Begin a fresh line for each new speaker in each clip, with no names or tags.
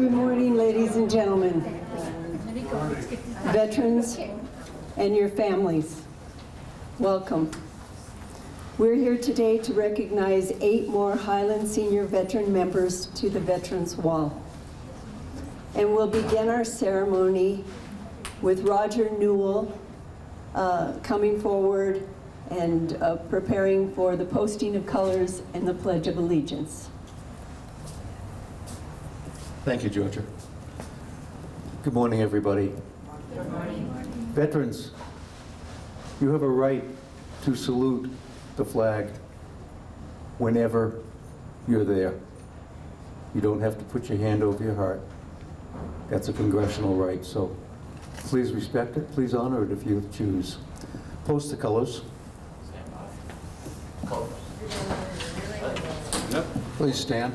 Good morning, ladies and gentlemen, veterans and your families. Welcome. We're here today to recognize eight more Highland Senior Veteran members to the Veterans Wall. And we'll begin our ceremony with Roger Newell uh, coming forward and uh, preparing for the posting of colors and the Pledge of Allegiance.
Thank you, Georgia. Good morning, everybody.
Good morning.
Veterans, you have a right to salute the flag whenever you're there. You don't have to put your hand over your heart. That's a congressional right, so please respect it, please honor it if you choose. Post the colors. Please stand.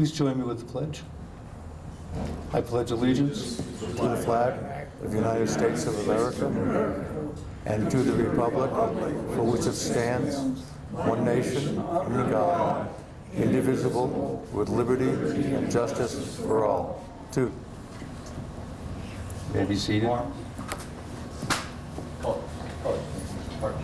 Please join me with the pledge. I pledge allegiance
to the flag of the United States of America and to the republic for which it stands, one nation, under God, indivisible, with liberty and justice for all. Two.
May be seated.
Colors. Colors. March.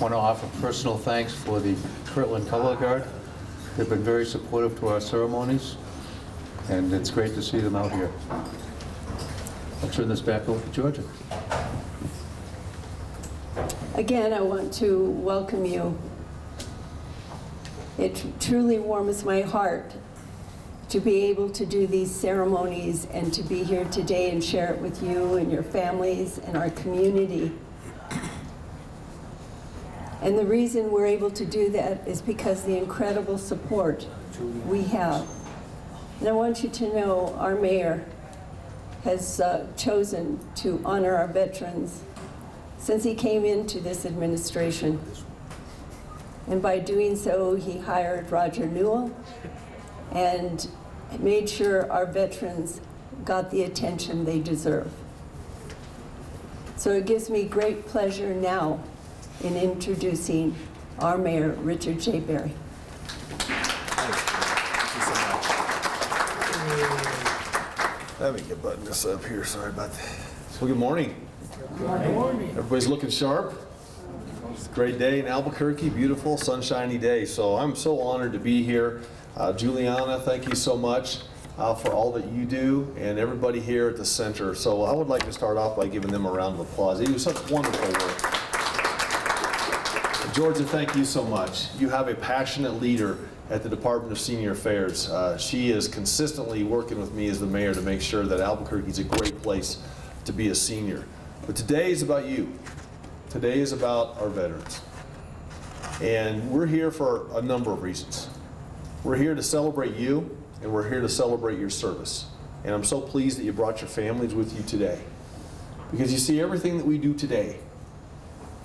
Want to offer personal thanks for the Kirtland Color Guard. They've been very supportive to our ceremonies, and it's great to see them out here. I'll turn this back over to Georgia.
Again, I want to welcome you. It truly warms my heart to be able to do these ceremonies and to be here today and share it with you and your families and our community. And the reason we're able to do that is because the incredible support we have. And I want you to know our mayor has uh, chosen to honor our veterans since he came into this administration. And by doing so, he hired Roger Newell and made sure our veterans got the attention they deserve. So it gives me great pleasure now in introducing our mayor, Richard J. Berry.
Let me get button this up here, sorry about that.
Well, good morning. Good morning. Everybody's looking sharp. It's a Great day in Albuquerque, beautiful sunshiny day. So I'm so honored to be here. Uh, Juliana, thank you so much uh, for all that you do and everybody here at the center. So I would like to start off by giving them a round of applause. They do such wonderful work. Georgia, thank you so much. You have a passionate leader at the Department of Senior Affairs. Uh, she is consistently working with me as the mayor to make sure that Albuquerque is a great place to be a senior. But today is about you. Today is about our veterans. And we're here for a number of reasons. We're here to celebrate you, and we're here to celebrate your service. And I'm so pleased that you brought your families with you today. Because you see, everything that we do today,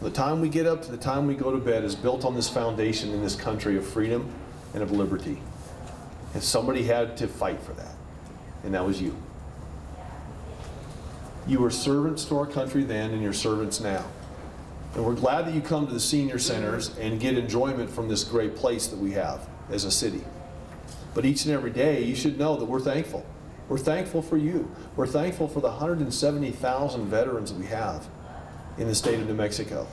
the time we get up to the time we go to bed is built on this foundation in this country of freedom and of liberty. And somebody had to fight for that, and that was you. You were servants to our country then, and you're servants now. And we're glad that you come to the senior centers and get enjoyment from this great place that we have as a city. But each and every day, you should know that we're thankful. We're thankful for you. We're thankful for the 170,000 veterans that we have in the state of New Mexico.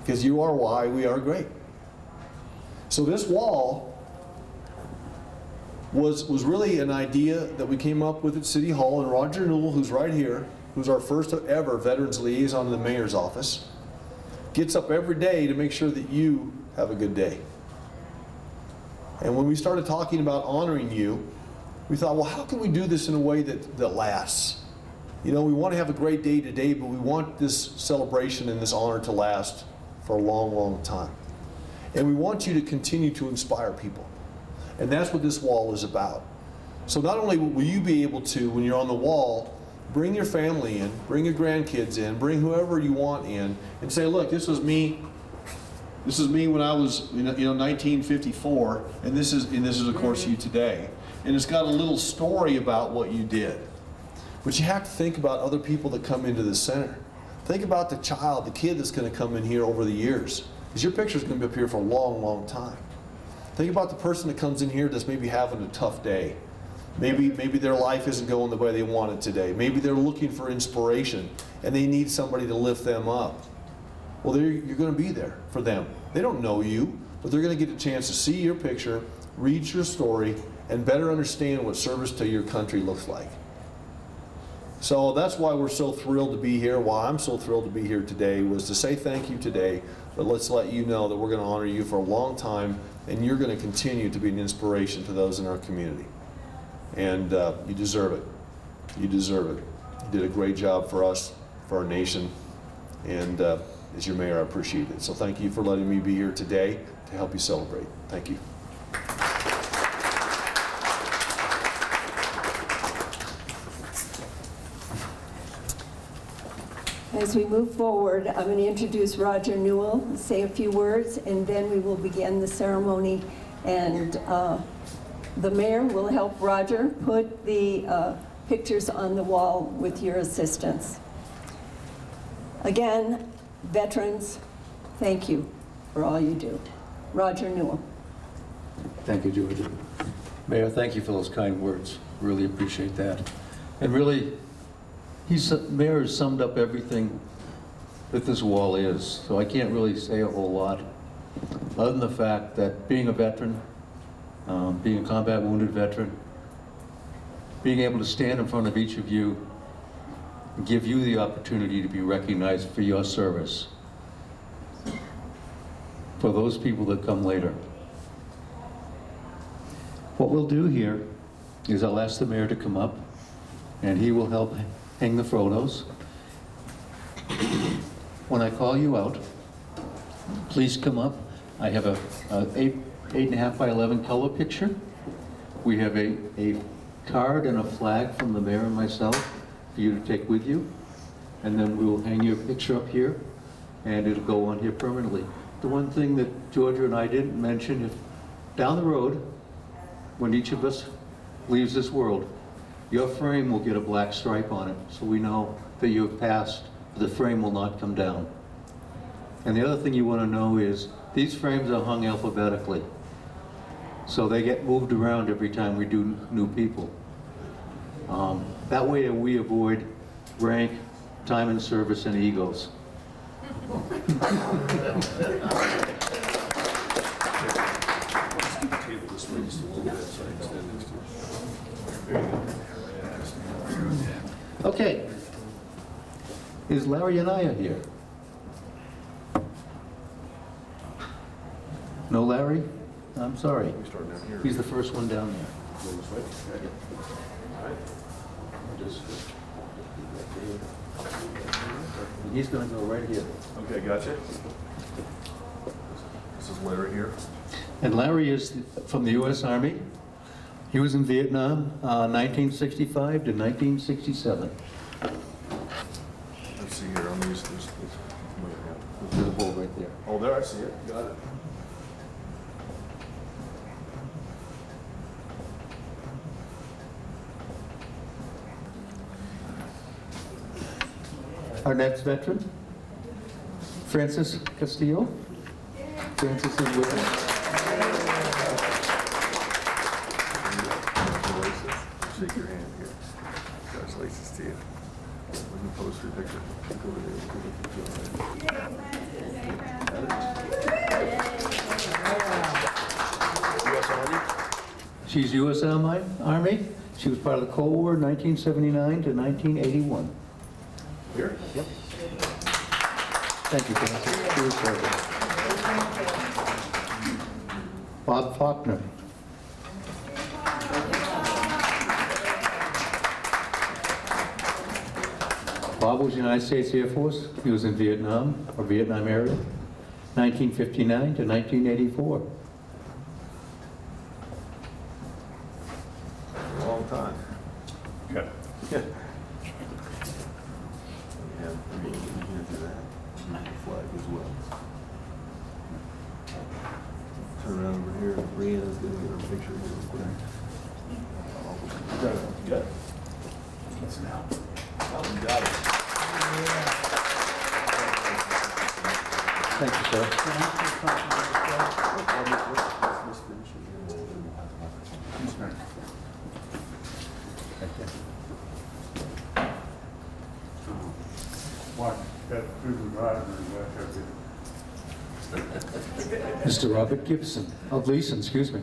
Because you are why we are great. So this wall was, was really an idea that we came up with at City Hall, and Roger Newell, who's right here, who's our first ever Veterans Liaison in the Mayor's Office, gets up every day to make sure that you have a good day. And when we started talking about honoring you, we thought, well, how can we do this in a way that, that lasts? You know, we want to have a great day today, but we want this celebration and this honor to last for a long, long time. And we want you to continue to inspire people. And that's what this wall is about. So not only will you be able to, when you're on the wall, bring your family in, bring your grandkids in, bring whoever you want in, and say, look, this was me. This is me when I was, you know, 1954, and this is, and this is of course you today. And it's got a little story about what you did. But you have to think about other people that come into the center. Think about the child, the kid that's going to come in here over the years. Because your picture is going to be up here for a long, long time. Think about the person that comes in here that's maybe having a tough day. Maybe, maybe their life isn't going the way they want it today. Maybe they're looking for inspiration and they need somebody to lift them up. Well, you're going to be there for them. They don't know you, but they're going to get a chance to see your picture, read your story, and better understand what service to your country looks like. So that's why we're so thrilled to be here. Why I'm so thrilled to be here today was to say thank you today, but let's let you know that we're going to honor you for a long time, and you're going to continue to be an inspiration to those in our community. And uh, you deserve it. You deserve it. You did a great job for us, for our nation, and uh, as your mayor, I appreciate it. So thank you for letting me be here today to help you celebrate. Thank you.
As we move forward, I'm going to introduce Roger Newell, say a few words, and then we will begin the ceremony. And uh, the mayor will help Roger put the uh, pictures on the wall with your assistance. Again, veterans, thank you for all you do. Roger Newell.
Thank you, Georgia. Mayor, thank you for those kind words. Really appreciate that. And really, he's, Mayor has summed up everything that this wall is, so I can't really say a whole lot, other than the fact that being a veteran, um, being a combat wounded veteran, being able to stand in front of each of you and give you the opportunity to be recognized for your service for those people that come later. What we'll do here is I'll ask the mayor to come up and he will help hang the photos. When I call you out, please come up. I have a, a eight, eight and a half by 11 color picture. We have a, a card and a flag from the mayor and myself for you to take with you. And then we will hang your picture up here and it'll go on here permanently. The one thing that Georgia and I didn't mention, if down the road, when each of us leaves this world, your frame will get a black stripe on it, so we know that you have passed, the frame will not come down. And the other thing you want to know is, these frames are hung alphabetically. So they get moved around every time we do new people. Um, that way we avoid rank, time and service, and egos. Okay. Is Larry Anaya here? No Larry? I'm sorry. He's the first one down there. Uh, He's gonna go right here.
Okay, gotcha. This is Larry here.
And Larry is from the U.S. Army. He was in Vietnam, uh, 1965 to 1967.
Let's see here, I'm used to this. this-
There's a hole right there.
Oh, there, I see it, got it.
Our next veteran, Francis Castillo. Francis is with us.
Shake your hand here. Congratulations to you. We can pose for a picture. Look over there. Look at the picture. Army?
She's U.S. Army. Army. She was part of the Cold War, 1979 to 1981.
Here? Yep.
Thank you, your service. Bob Faulkner. Bob was United States Air Force. He was in Vietnam, or Vietnam area, 1959 to 1984.
A long time.
Okay.
Yeah. We have, we can do that. Flag as well. Turn around over here, Brianna's gonna get her picture here real quick. Got it. You got it? Yes, now.
Thank you, sir. Mr. Robert Gibson, of Gleason, excuse me.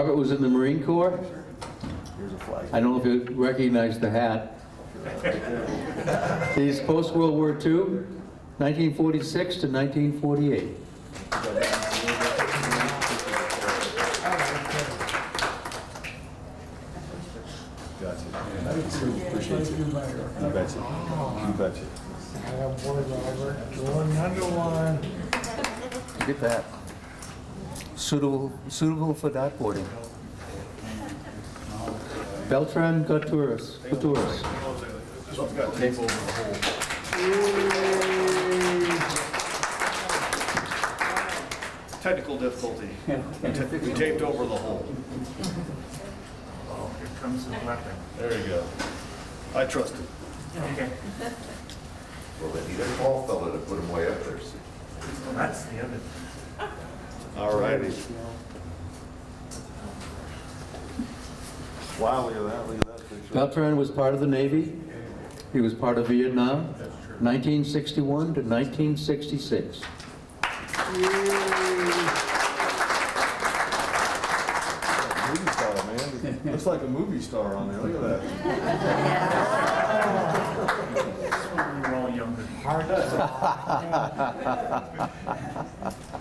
Robert was in the Marine Corps.
Here's a flag.
I don't know if you recognize the hat. He's post-World War II, 1946 to 1948.
Gotcha. Appreciate you. You betcha. You betcha.
Going number one.
Look at that. Suitable, suitable for dartboarding. Beltran Gutierrez, Gutierrez.
Got tape over the hole. Technical difficulty. We taped over the hole.
Oh, here comes the weapon.
There you go. I trust it.
Okay.
Well, they need a tall fella to put him way up there.
Well, that's the other.
All righty. Wow, look at that, look at that picture.
Beltran was part of the Navy. He was part of Vietnam, 1961 to 1966.
Movie star, man. Looks like a movie star on there, look at that.
We're all younger.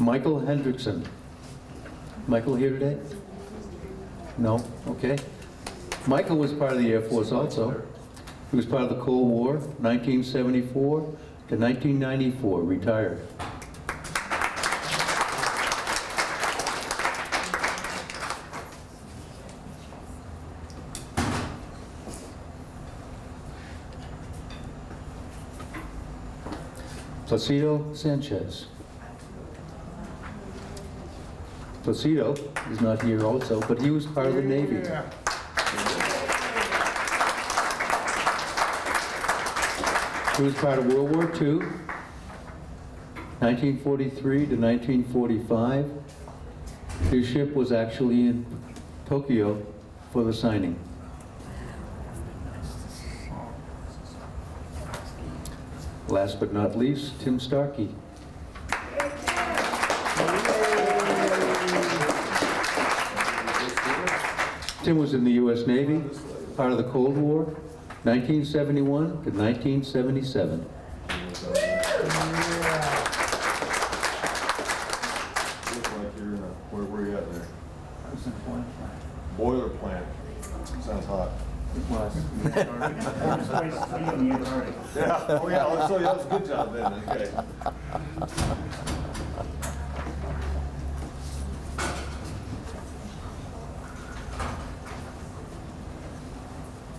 Michael Hendrickson. Michael here today? No? Okay. Michael was part of the Air Force also. He was part of the Cold War, 1974 to 1994, retired. Placido Sanchez. Placido is not here also, but he was part of the Navy. He was part of World War II, 1943 to 1945, his ship was actually in Tokyo for the signing. Last but not least, Tim Starkey. Tim was in the U.S. Navy, part of the Cold War, 1971 to 1977.
Looks like you're in a, where, where you at there? Boiler plant. Sounds hot. Yeah, oh yeah, oh, so that was a good job then, okay.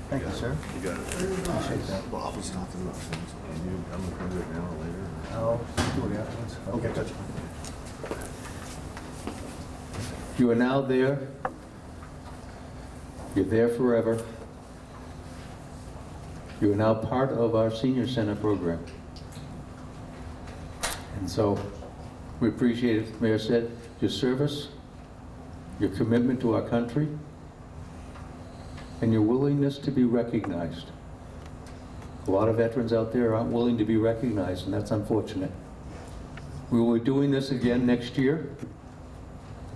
Thank you, sir.
You got it. Appreciate that. Bob was talking about things. Can you, I'm gonna come to it now or later.
I'll do it afterwards.
Okay, gotcha.
You are now there. You're there forever. You are now part of our senior center program. And so we appreciate it, Mayor said, your service, your commitment to our country, and your willingness to be recognized. A lot of veterans out there aren't willing to be recognized, and that's unfortunate. We will be doing this again next year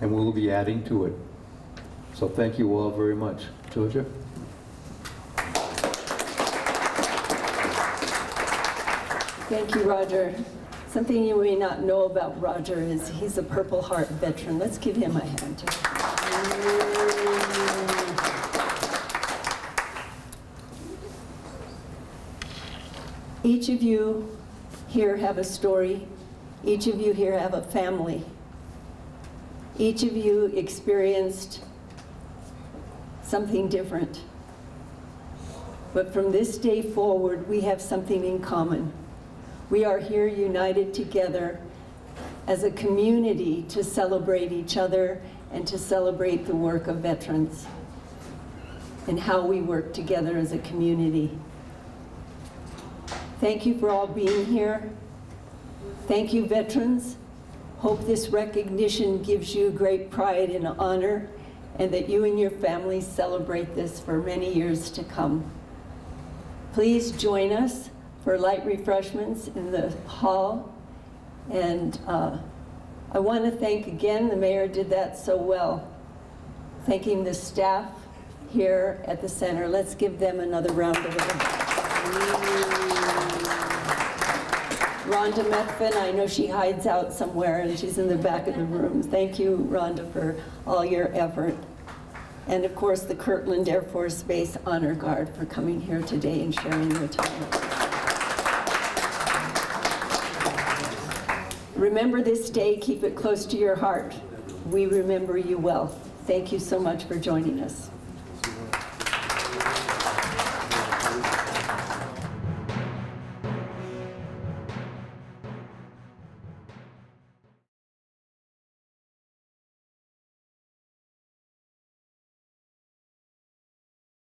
and we will be adding to it. So thank you all very much. Georgia?
Thank you, Roger. Something you may not know about Roger is he's a Purple Heart veteran. Let's give him a hand. Each of you here have a story. Each of you here have a family. Each of you experienced something different. But from this day forward, we have something in common. We are here united together as a community to celebrate each other and to celebrate the work of veterans and how we work together as a community. Thank you for all being here. Thank you, veterans. Hope this recognition gives you great pride and honor and that you and your families celebrate this for many years to come. Please join us for light refreshments in the hall. And uh, I want to thank again, the mayor did that so well, thanking the staff here at the center. Let's give them another round of applause. Rhonda Methvin, I know she hides out somewhere and she's in the back of the room. Thank you, Rhonda, for all your effort. And of course, the Kirtland Air Force Base Honor Guard for coming here today and sharing your time. Remember this day, keep it close to your heart. We remember you well. Thank you so much for joining us.